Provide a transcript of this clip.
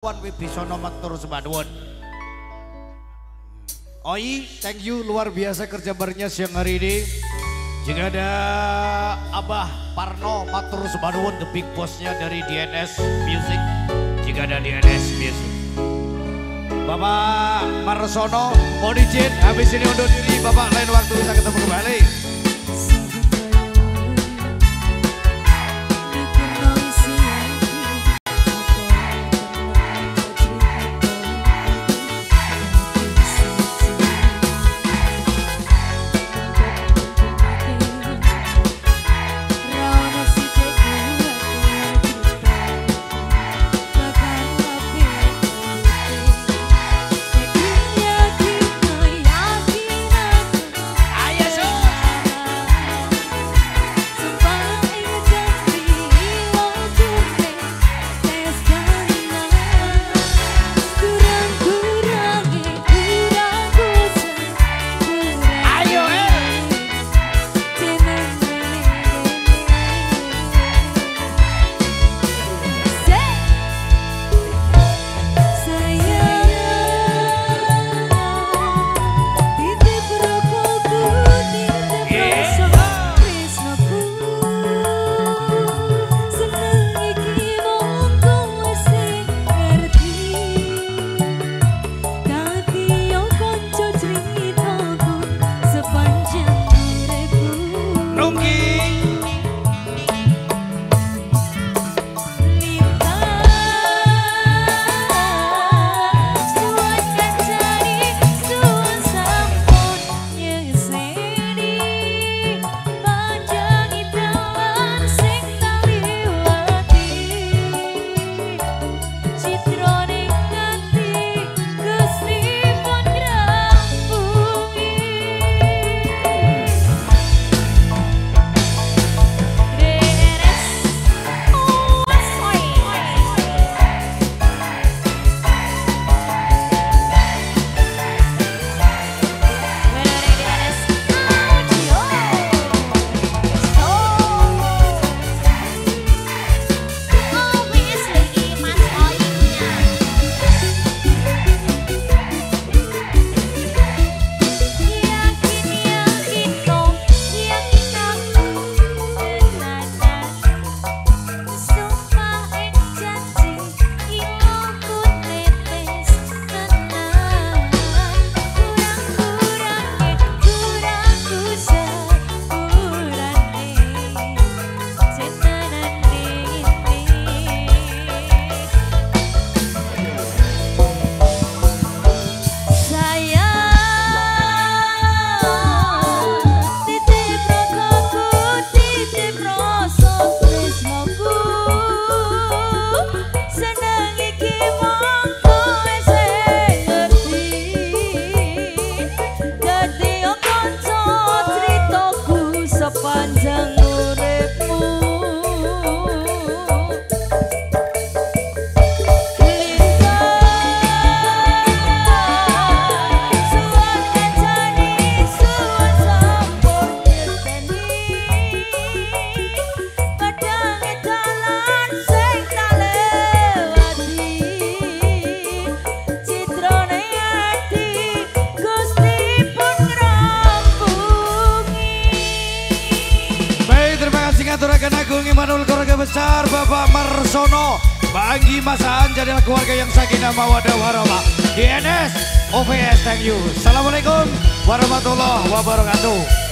Wan Wibisono matur semadwon. Oi, thank you luar biasa kerja barengnya siang hari ini. Juga ada Abah Parno matur semadwon the big bossnya dari DNS Music. Juga ada DNS Music. Bapak Marsono, mohon habis ini undur diri Bapak lain waktu bisa ketemu kembali. Agung Imanul keluarga besar Bapak Marsono. Bagi Masaan jadilah keluarga yang sakinah mawadah warahmah DNS OVS thank you. Assalamualaikum warahmatullahi wabarakatuh